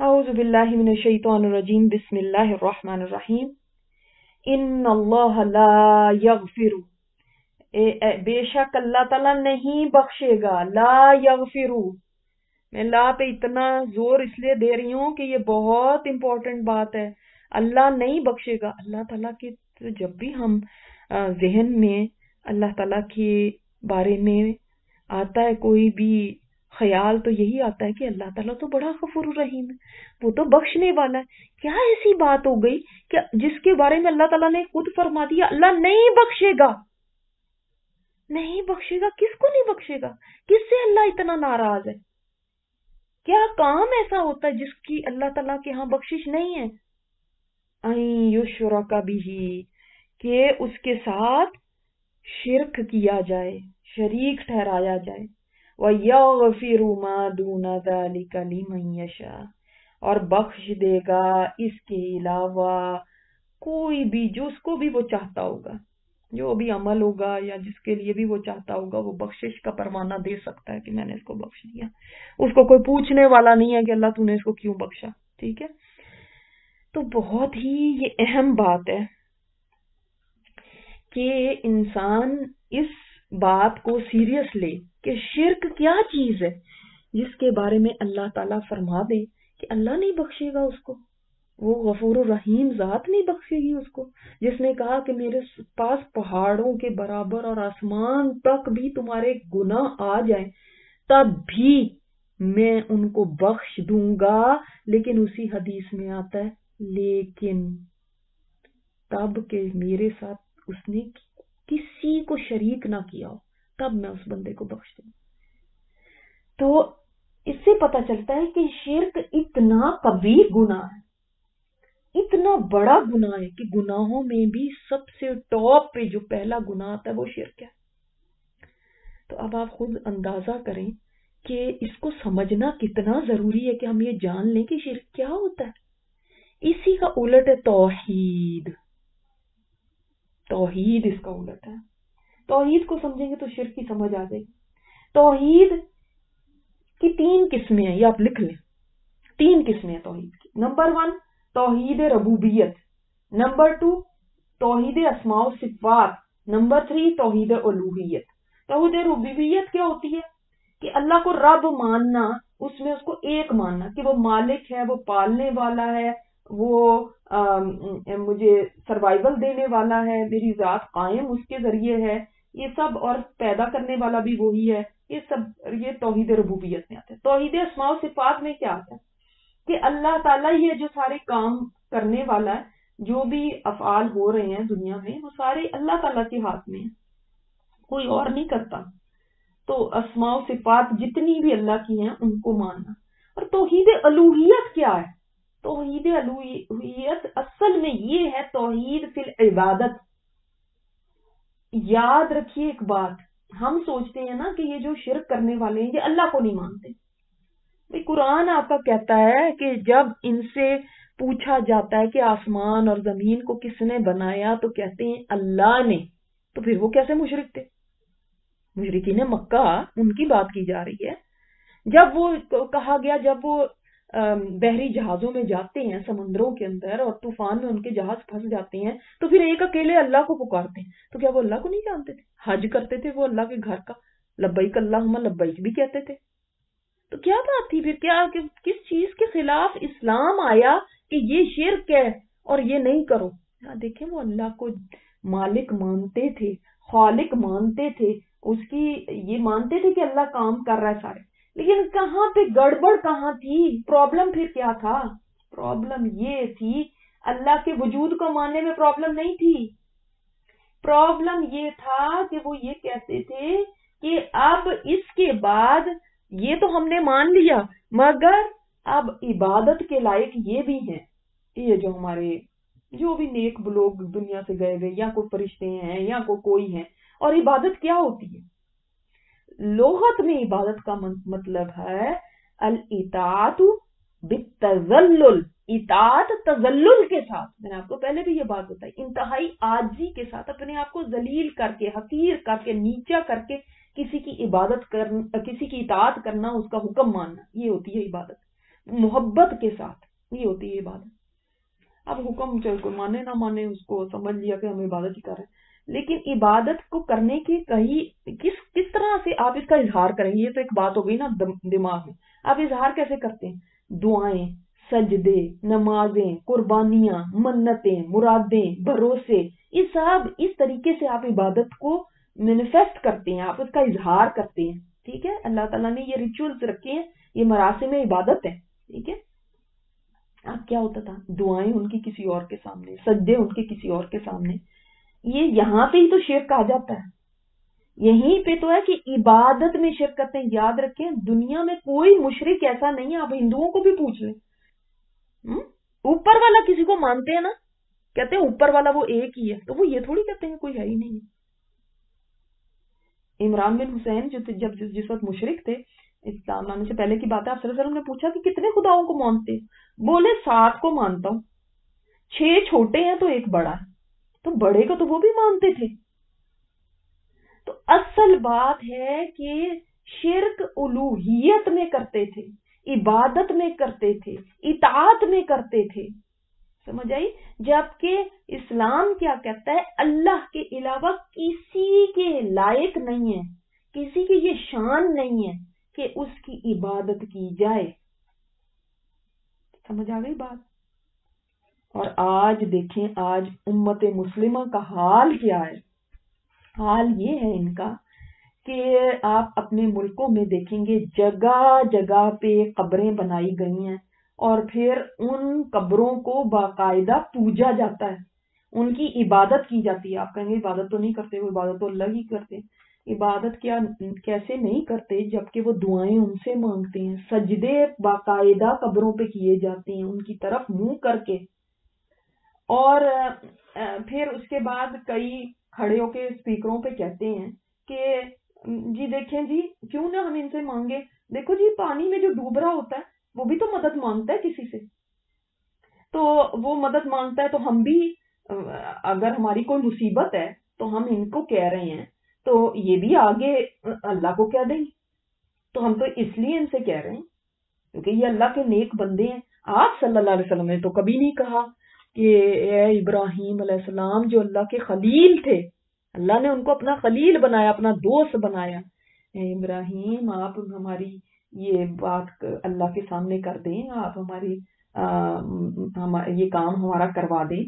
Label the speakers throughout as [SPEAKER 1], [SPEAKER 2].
[SPEAKER 1] अऊज़ुबिल्लाहिमिनश्शैतानिर्रजीम बिस्मिल्लाहिर्रहमानिर्रहीम इन अल्लाह ला यगफिरु बेशक अल्लाह नहीं बख्शेगा ला यगफिरु मैं ला पे इतना ज़ोर इसलिए दे रही हूँ कि ये बहुत इंपॉर्टेंट बात है अल्लाह नहीं बख्शेगा अल्लाह ताला के तो जब भी हम जहन में अल्लाह ताला के बारे में आता है कोई भी ख्याल तो यही आता है कि अल्लाह ताला तो बड़ा गफूर रहीम है। वो तो बख्शने वाला है। क्या ऐसी बात हो गई कि जिसके बारे में अल्लाह ताला ने खुद फरमा दिया, अल्लाह नहीं बख्शेगा। नहीं बख्शेगा, किसको नहीं बख्शेगा? किससे अल्लाह इतना नाराज़ है? क्या काम ऐसा होता है जिसकी अल्लाह तला के यहाँ बख्शिश नहीं है? युशरा का भी कि उसके साथ शिरक किया जाए, शरीक ठहराया जाए। वयशा और बख्श देगा इसके अलावा कोई भी, जो उसको भी वो चाहता होगा, जो भी अमल होगा या जिसके लिए भी वो चाहता होगा, वो बख्शिश का परवाना दे सकता है कि मैंने इसको बख्श दिया। उसको कोई पूछने वाला नहीं है कि अल्लाह तूने इसको क्यों बख्शा, ठीक है? तो बहुत ही ये अहम बात है कि इंसान इस बात को सीरियस ले कि शिरक क्या चीज़ है? जिसके बारे में अल्लाह ताला फरमा दे कि अल्लाह नहीं बख्शेगा उसको। वो गफूर रहीम जात नहीं बख्शेगी उसको। जिसने कहा कि मेरे पास पहाड़ों के बराबर और आसमान तक भी तुम्हारे गुनाह आ जाए, तब भी मैं उनको बख्श दूँगा। लेकिन उसी हदीस में आता है, लेकिन तब के मेरे साथ उसने किसी को शरीक ना किया हो, तब मैं उस बंदे को बख्श दू। तो इससे पता चलता है कि शिरक इतना कभी गुना है। इतना बड़ा गुना है कि गुनाहों में भी सबसे टॉप पे जो पहला गुनाह आता है वो शिरक है। तो अब आप खुद अंदाज़ा करें कि इसको समझना कितना ज़रूरी है कि हम ये जान लें कि शिरक क्या होता है। इसी का उलट है तोहीद। तोहीद इसका उलट है। तोहीद को समझेंगे तो शिर की समझ आ जाएगी तोहीद की तीन किस्में हैं, ये आप लिख लें। तीन किस्में हैं तोहीद की। नंबर वन, तोहीद रबूबियत। नंबर टू, तोहीद असमाओ सिफात। नंबर थ्री, तोहीद उलूहियत। तोहीद रबूबियत क्या होती है? कि अल्लाह को रब मानना, उसमें उसको एक मानना कि वो मालिक है, वो पालने वाला है वो आ, मुझे सर्वाइवल देने वाला है मेरी जात कायम उसके ज़रिए है ये सब और पैदा करने वाला भी वही है ये सब ये तोहिद रबूबियत में आता है। तोहिद असमाओ सिफात में क्या आता है? कि अल्लाह ताला ये जो सारे काम करने वाला है जो भी अफाल हो रहे हैं दुनिया में वो सारे अल्लाह ताला के हाथ में है। कोई और नहीं करता। तो असमाओ सिफात जितनी भी अल्लाह की हैं उनको मानना। और तोहीद अलूहियत क्या है? तोहीद अलूहियत असल में ये है तोहीद फिल इबादत। याद रखिए एक बात, हम सोचते हैं ना कि ये जो शिरक करने वाले हैं, ये अल्लाह को नहीं मानते। भाई, कुरान आपका कहता है कि जब इनसे पूछा जाता है कि आसमान और ज़मीन को किसने बनाया तो कहते हैं अल्लाह ने। तो फिर वो कैसे मुशरक थे? मुशरकी ने मक्का उनकी बात की जा रही है। जब वो कहा गया, जब वो बहरी जहाजों में जाते हैं समुद्रों के अंदर और तूफ़ान में उनके जहाज़ फंस जाते हैं तो फिर एक अकेले अल्लाह को पुकारते हैं। तो क्या वो अल्लाह को नहीं जानते थे? हज करते थे वो अल्लाह के घर का। लब्बईक अल्लाह लब्बईक भी कहते थे। तो क्या बात थी फिर? क्या कि, किस चीज़ के खिलाफ इस्लाम आया कि ये शिरक है और ये नहीं करो? देखें वो अल्लाह को मालिक मानते थे खालिक मानते थे। उसकी ये मानते थे कि अल्लाह काम कर रहा है सारे। लेकिन कहाँ पे गड़बड़ कहाँ थी? प्रॉब्लम फिर क्या था? प्रॉब्लम ये थी, अल्लाह के वजूद को मानने में प्रॉब्लम नहीं थी। प्रॉब्लम ये था कि वो ये कहते थे कि अब इसके बाद ये तो हमने मान लिया, मगर अब इबादत के लायक ये भी हैं। ये जो हमारे, जो भी नेक लोग दुनिया से गए हुए, या कोई फरिश्ते हैं, या को कोई है, और इबादत क्या होती है? लोहत में इबादत का मतलब है अल इतातु बितजल्लुल इतात तजल्लुल के साथ। मैंने आपको पहले भी ये बात बताई। इंतहाई आजी के साथ, अपने आप को जलील करके, हकीर करके, नीचा करके किसी की इबादत कर किसी की इतात करना, उसका हुक्म मानना, ये होती है इबादत। मोहब्बत के साथ, ये होती है इबादत। अब हुक्म चल कोई माने ना माने, उसको समझ लिया कि हम इबादत ही कर रहे हैं। लेकिन इबादत को करने के कहीं किस आप इसका इजहार करेंगे, ये तो एक बात हो गई ना दिमाग में। आप इजहार कैसे करते हैं? दुआएँ, सजदे, नमाजें, कुर्बानियाँ, मन्नतें, मुरादें, भरोसे, ये सब इस तरीके से आप इबादत को मैनिफेस्ट करते हैं, आप उसका इजहार करते हैं। ठीक है? अल्लाह ताला ने ये रिचुअल्स रखे हैं, ये मरासे में इबादत है। ठीक है? अब क्या होता था? दुआएँ उनकी किसी और के सामने सज्जे उनके किसी और के सामने। ये यहाँ पे ही तो शेर कहा जाता है। यहीं पे तो है कि इबादत में शिरक करते याद रखें, दुनिया में कोई मुशरिक ऐसा नहीं है, आप हिंदुओं को भी पूछ लें। हम्म? ऊपर वाला किसी को मानते हैं ना, कहते हैं ऊपर वाला वो एक ही है तो वो ये थोड़ी कहते हैं कोई है ही नहीं। इमरान बिन हुसैन जो जब जिस वक्त मुशरिक थे, इस्लाम आने से पहले की बात है, आप ने पूछा कि कितने खुदाओं को मानते बोले, सात को मानता हूँ। छह छोटे हैं तो एक बड़ा तो बड़े को तो वो भी मानते थे। असल बात है कि शिरक उलूहियत में करते थे, इबादत में करते थे इतात में करते थे। समझ आई? जबकि इस्लाम क्या कहता है? अल्लाह के अलावा किसी के लायक नहीं है, किसी की ये शान नहीं है कि उसकी इबादत की जाए। समझ आ गई बात? और आज देखें, आज उम्मत मुस्लिमा का हाल क्या है? हाल ये है इनका कि आप अपने मुल्कों में देखेंगे जगह जगह पे कब्रें बनाई गई हैं और फिर उन कब्रों को बाकायदा पूजा जाता है। उनकी इबादत की जाती है। आप कहेंगे, इबादत तो नहीं करते, वो इबादत तो अल्लाह ही करते। इबादत क्या, कैसे नहीं करते? जबकि वो दुआएँ उनसे मांगते हैं। सजदे बाकायदा कब्रों पे किए जाते हैं, उनकी तरफ़ मुँह करके। और फिर उसके बाद कई खड़े होके स्पीकरों पे कहते हैं कि, जी देखें जी, क्यों ना हम इनसे मांगे? देखो जी, पानी में जो डूब रहा होता है, वो भी तो मदद माँगता है किसी से। तो वो मदद माँगता है तो हम भी अगर हमारी कोई मुसीबत है तो हम इनको कह रहे हैं। तो ये भी आगे अल्लाह को कह देंगे। तो हम तो इसलिए इनसे कह रहे हैं, क्योंकि ये अल्लाह के नेक बंदे हैं। आप सल्लल्लाहु अलैहि वसल्लम ने तो कभी नहीं कहा कि इब्राहिम सलाम जो अल्लाह के खलील थे, अल्लाह ने उनको अपना खलील बनाया, अपना दोस्त बनाया। इब्राहिम, आप हमारी ये बात अल्लाह के सामने कर दें, आप हमारी हम, ये काम हमारा करवा दें।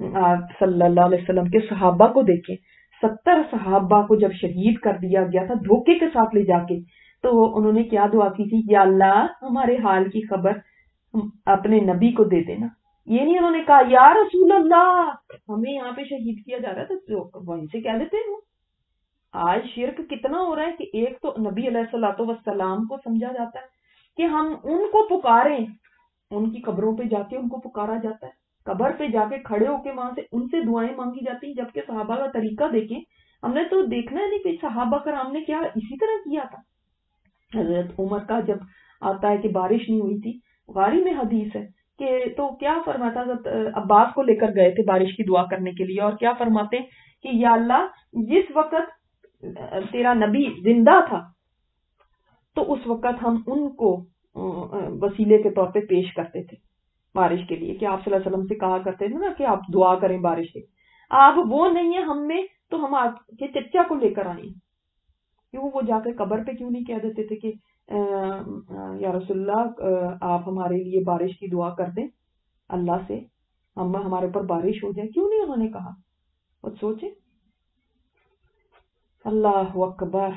[SPEAKER 1] आप सल्लल्लाहु अलैहि वसल्लम के सहाबा को देखें। सत्तर सहाबा को जब शहीद कर दिया गया था, धोखे के साथ ले जाके तो उन्होंने क्या दुआ की थी? या अल्लाह, हमारे हाल की खबर अपने नबी को दे देना। ये नहीं उन्होंने कहा, यार रसूल अल्लाह! हमें यहाँ पे शहीद किया जा रहा है तो वहीं से कह देते हैं आज शिरक कितना हो रहा है कि एक तो नबी सलाम को समझा जाता है कि हम उनको पुकारें, उनकी कब्रों पे जाके उनको पुकारा जाता है। कब्र पे जाके खड़े होके वहाँ से उनसे दुआएँ मांगी जाती हैं, जबकि सहाबा का तरीका देखें, हमने तो देखना है नहीं कि सहाबा कर हमने क्या इसी तरह किया था। हज़रत उमर का जब आता है कि बारिश नहीं हुई थी गारी में हदीस है कि तो क्या फरमाता अब्बास को लेकर गए थे बारिश की दुआ करने के लिए और क्या फरमाते कि, या अल्लाह, जिस वक्त तेरा नबी ज़िंदा था तो उस वक्त हम उनको वसीले के तौर पे पेश करते थे बारिश के लिए कि आप वसल्लम से कहा करते थे ना कि आप दुआ करें बारिश के आप वो नहीं है हम में तो हम आपके चच्चा को लेकर आए। क्यों वो जाकर कबर पे क्यों नहीं कह देते थे कि या रसुल्ला आप हमारे लिए बारिश की दुआ कर दें, अल्लाह से। हम, हमारे ऊपर बारिश हो जाए, क्यों नहीं उन्होंने कहा? और सोचे। अल्लाह अकबर।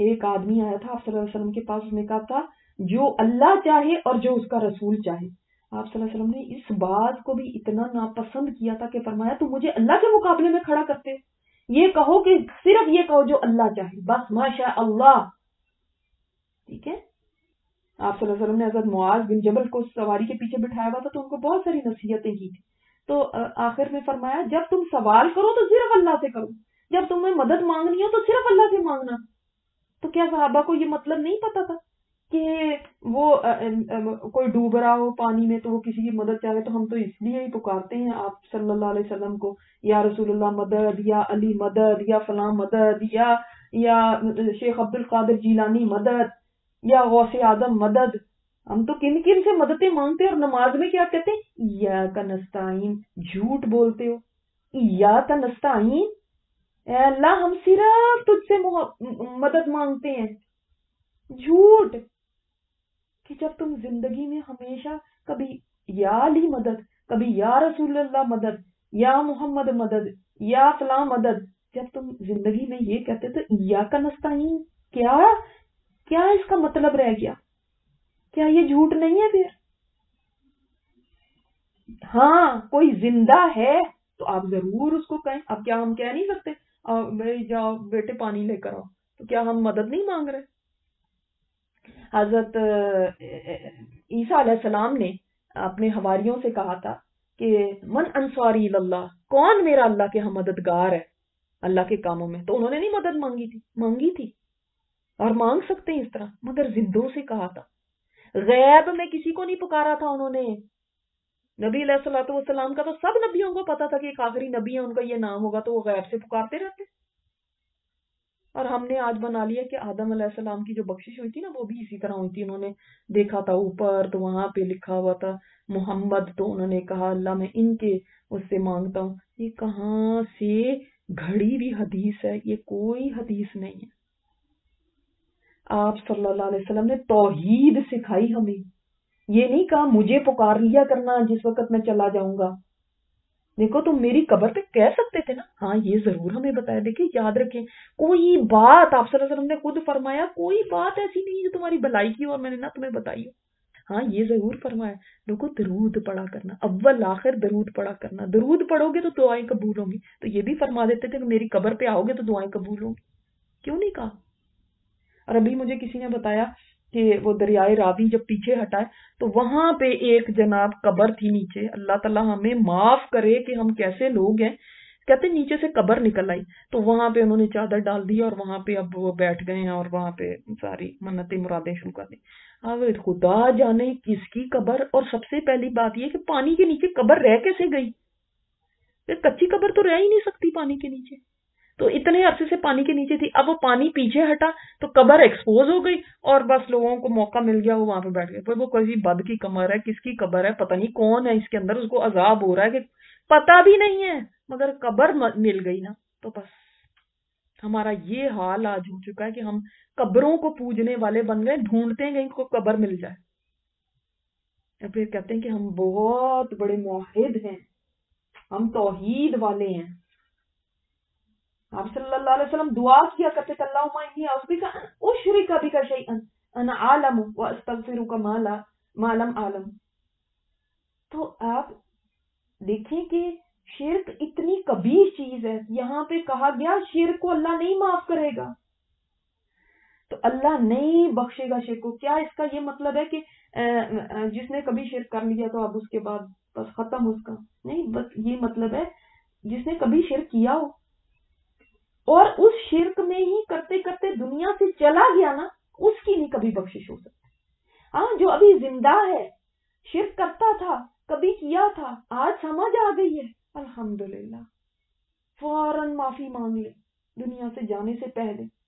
[SPEAKER 1] एक आदमी आया था, आप वसल्लम के पास, उसने कहा था, जो अल्लाह चाहे और जो उसका रसूल चाहे। आप वसल्लम ने इस बात को भी इतना नापसंद किया था कि फरमाया, तुम मुझे अल्लाह के मुकाबले में खड़ा करते। ये कहो कि सिर्फ़ ये कहो जो अल्लाह चाहे। बस माशा अल्लाह ठीक है? आप वसल्लम ने हज़रत मुआज बिन जबल को सवारी के पीछे बिठाया हुआ था तो उनको बहुत सारी नसीहतें की थी। तो आखिर में फरमाया जब तुम सवाल करो तो सिर्फ़ अल्लाह से करो। जब तुम्हें मदद मांगनी हो तो सिर्फ़ अल्लाह से मांगना। तो क्या साहबा को ये मतलब नहीं पता था कि वो आ, आ, आ, कोई डूब रहा हो पानी में तो वो किसी की मदद चाहे तो हम तो इसलिए ही पुकारते हैं आप सल्लल्लाहु अलैहि वसल्लम को या रसूलुल्लाह मदद या अली मदद या फलाम मदद या या शेख अब्दुल कादिर जीलानी मदद या गौसे आदम मदद। हम तो किन किन से मददें मांगते और नमाज़ में क्या कहते हैं? या का नस्ताइन झूठ बोलते हो। या का नस्ताइन अल्लाह, हम सिर्फ़ तुझसे मदद मांगते हैं। झूठ। कि जब तुम ज़िंदगी में हमेशा कभी या अली मदद, कभी या रसूल अल्लाह मदद, या मोहम्मद मदद, या फला मदद, जब तुम ज़िंदगी में ये कहते तो या का नस्ताइन क्या? क्या इसका मतलब रह गया? क्या ये झूठ नहीं है फिर? हाँ कोई ज़िंदा है तो आप ज़रूर उसको कहें। अब क्या हम कह नहीं सकते? भाई जाओ, बेटे पानी लेकर आओ। तो क्या हम मदद नहीं मांग रहे? हज़रत ईसा सलाम ने अपने हवारियों से कहा था कि, मन अंसारी अल्लाह कौन मेरा अल्लाह के हम मददगार है? अल्लाह के कामों में। तो उन्होंने नहीं मदद मांगी थी। मांगी थी। और मांग सकते हैं इस तरह। मगर जिंदों से कहा था। गैब में किसी को नहीं पुकारा था उन्होंने। नबी सलाम का तो सब नबियों को पता था कि एक आखिरी नबी है, उनका ये नाम होगा तो वो गैब से पुकारते रहते। और हमने आज बना लिया कि आदम सलाम की जो बख्शिश हुई थी ना, वो भी इसी तरह हुई थी। उन्होंने देखा था ऊपर तो वहाँ पे लिखा हुआ था, मोहम्मद तो उन्होंने कहा, अल्लाह मैं इनके उससे माँगता हूँ। ये कहाँ से, घड़ी भी हदीस है, ये कोई हदीस नहीं है। आप सल्लल्लाहु अलैहि वसल्लम ने तोहीद सिखाई हमें। ये नहीं कहा, मुझे पुकार लिया करना, जिस वक्त मैं चला जाऊँगा। देखो, तुम मेरी कबर पे कह सकते थे ना? हाँ ये ज़रूर हमें बताया। देखिए, याद रखें, कोई बात, आप वसल्लम ने खुद फरमाया, कोई बात ऐसी नहीं जो तुम्हारी भलाई की और मैंने ना तुम्हें बताई हाँ ये ज़रूर फरमाया। देखो, दरूद पढ़ा करना, अव्वल आखिर दरूद पढ़ा करना। दरूद पढ़ोगे तो दुआएँ कबूल होंगी। तो ये भी फरमा देते थे कि मेरी कबर पे आओगे तो दुआएँ कबूल होंगी। क्यों नहीं कहा? और अभी मुझे किसी ने बताया कि वो दरियाए रावी जब पीछे हटाए तो वहाँ पे एक जनाब कबर थी नीचे। अल्लाह ताला हमें माफ़ करे कि हम कैसे लोग हैं। कहते, नीचे से कबर निकल आई। तो वहाँ पे उन्होंने चादर डाल दी और वहाँ पे अब वो बैठ गए हैं और वहाँ पे सारी मन्नतें, मुरादें शुरू कर दी। अब खुदा जाने किसकी कबर, और सबसे पहली बात यह कि पानी के नीचे कबर रह कैसे गई? कच्ची कबर तो रह ही नहीं सकती पानी के नीचे। तो इतने अरसे से पानी के नीचे थी। अब वो पानी पीछे हटा तो कबर एक्सपोज हो गई और बस लोगों को मौका मिल गया, वो वहाँ पे बैठ गए। पर वो किसी बद की कमर है, किसकी कबर है, पता नहीं कौन है, इसके अंदर उसको अजाब हो रहा है कि पता भी नहीं है, मगर कबर मिल गई ना। तो बस हमारा ये हाल आज हो चुका है कि हम कब्रों को पूजने वाले बन गए, ढूंढते हैं कहीं को कबर मिल जाए। फिर कहते हैं कि हम बहुत बड़े मुहिद हैं, हम तोहीद वाले हैं। आप सल्लल्लाहु अलैहि वसल्लम दुआ किया करते थे, अल्लाहुम्मा इन्नी अउज़ुबिका उशरिका बिका शैअन अना आलम व अस्तगफिरुका माला, मालम आलम। तो आप देखें कि शिरक इतनी कबीर चीज़ है, यहाँ पे कहा गया, शिरक को अल्लाह नहीं माफ़ करेगा। तो अल्लाह नहीं बख्शेगा शिर को। क्या इसका ये मतलब है कि जिसने कभी शिरक कर लिया तो अब उसके बाद बस खत्म उसका? नहीं, बस ये मतलब है, जिसने कभी शिरक किया हो और उस शिरक में ही करते करते दुनिया से चला गया ना, उसकी नहीं कभी बख्शिश हो सकती हाँ जो अभी ज़िंदा है, शिरक करता था, कभी किया था, आज समझ आ गई है। अल्हम्दुलिल्लाह। फ़ौरन माफ़ी मांग ले, दुनिया से जाने से पहले।